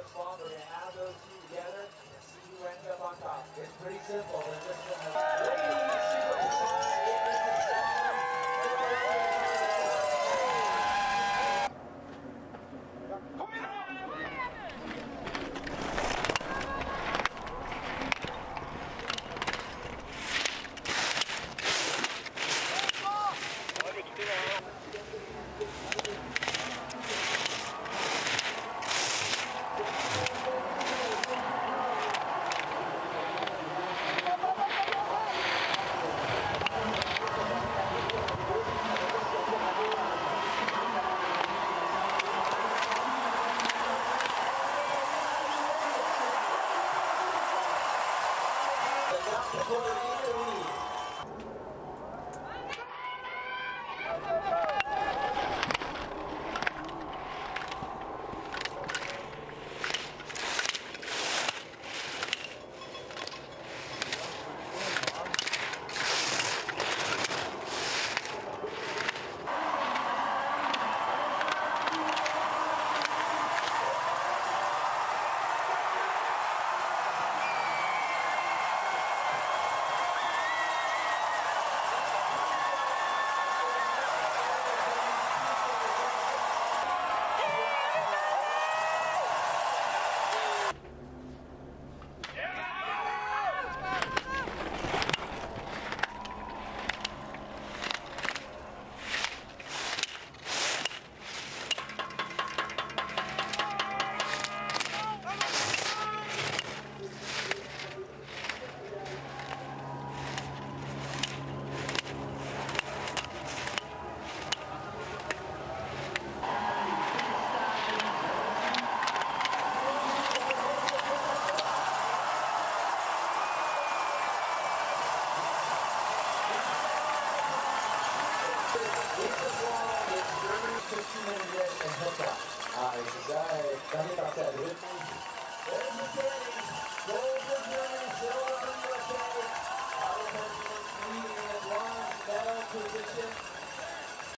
as a father to add those two together, and see who ends up on top. It's pretty simple. Uh, is